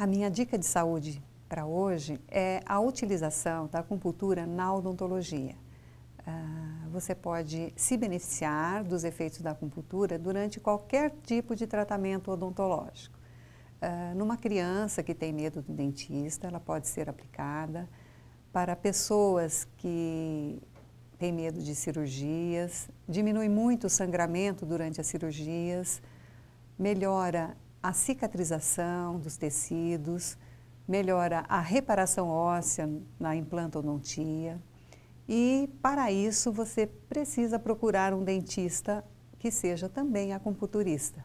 A minha dica de saúde para hoje é a utilização da acupuntura na odontologia. Uh, você pode se beneficiar dos efeitos da acupuntura durante qualquer tipo de tratamento odontológico. Uh, numa criança que tem medo do dentista, ela pode ser aplicada. Para pessoas que têm medo de cirurgias, diminui muito o sangramento durante as cirurgias, melhora a cicatrização dos tecidos, melhora a reparação óssea na implantodontia e para isso você precisa procurar um dentista que seja também acupunturista.